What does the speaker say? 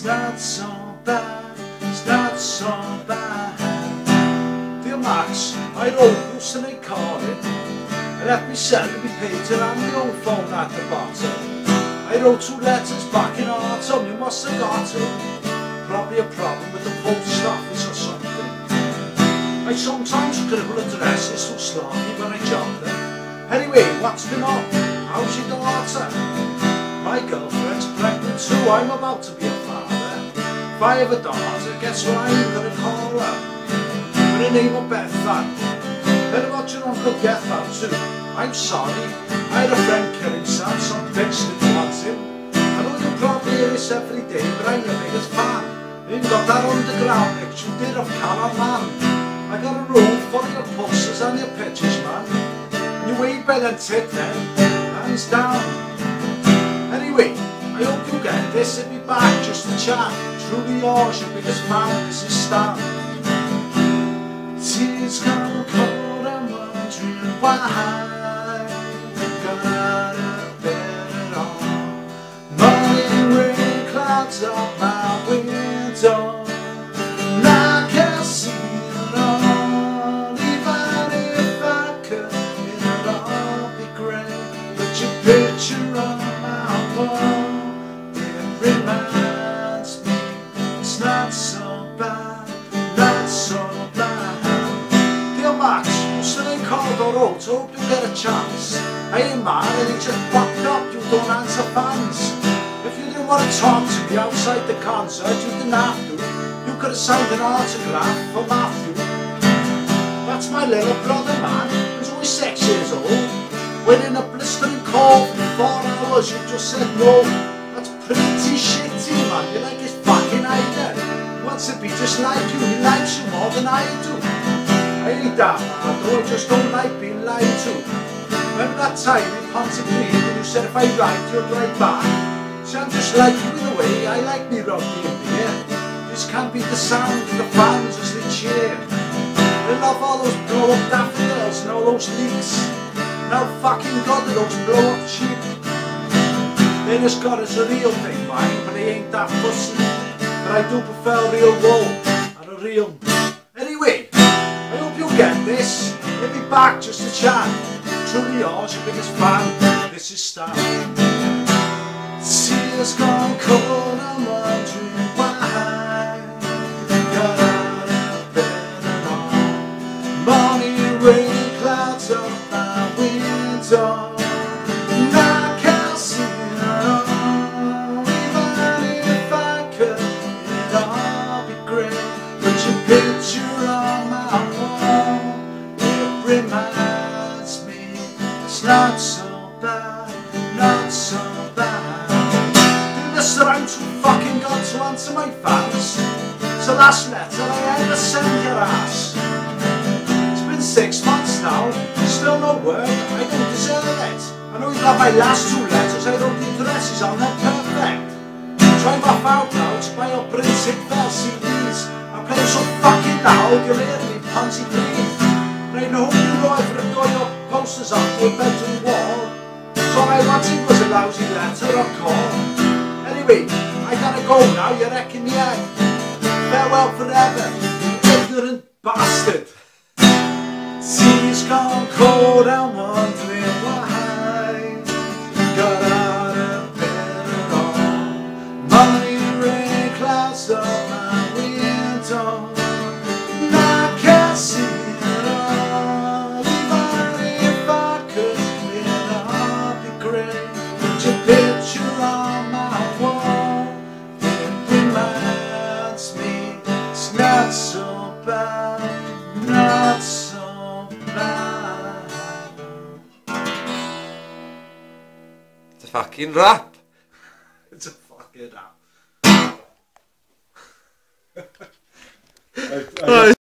It's not so bad, it's not so bad. Dear Max, I wrote you and I called it. I left me me page and the old phone at the bottom. I wrote two letters back in autumn, you must have got them. Probably a problem with the post office or something. I sometimes scribble addresses so sloppy when I jot them. Anyway, what's been up? How's your daughter? My girlfriend's pregnant too, I'm about to be. I have a I'm gonna call her? I'm gonna name her Beth Ann. Then about your uncle Gethard too. I'm sorry, I had a friend kill himself, some bitch that wants him. I know you probably hear this every day, but I'm your biggest fan. You got that underground mix you did of Man. I got a room of your posters and your pictures, man. You ain't better tit then, hands down. Anyway, I hope you get this and be back just to chat. Yours, your biggest fan, this is Stan. Tears come cold, I'm wondering why. Got a bed on. Morning rain clouds up my wrote, hope you get a chance. Hey man, and it just fucked up, you don't answer fans. If you didn't want to talk to me outside the concert, you didn't have to. You could have signed an autograph for Matthew. That's my little brother, man. He's only six years old. When in a blistering cold for four hours, you just said no. That's pretty shitty, man. You're like his fucking idol. He wants to be just like you. He likes you more than I do. Bad, though. I just don't like being lied to. Remember that time in Pontypridd when you said if I write, you'd write back? See, I'm just like you in a way. I like me rugby and beer. This can't be the sound of the fans as they cheer. They love all those blow up daffodils and all those leaks. Now fucking god those blow up cheap. They just got us a real thing, mine, but they ain't that fussy. But I do prefer real wool and a real. Back just to chat. Truly yours, your biggest fan. This is Stan. Tears gone cold, I'm wondering why. It's not so bad, not so bad. Did this around some fucking god to answer my fans? So last letter I ever send your ass. It's been six months now, still no word, I don't deserve it. I know you've got my last two letters, I wrote the addresses on, them perfect. Try my out now to buy your printed fel CDs. I'm playing so fucking loud, you're hearing me panty breathe. But I know you know I've your bedroom wall. So my Latin was a lousy letter or call. Anyway, I gotta go now, you're wrecking me head. Farewell forever, ignorant bastard. bad, not so bad. It's a fucking rap. it's a fucking rap. I, I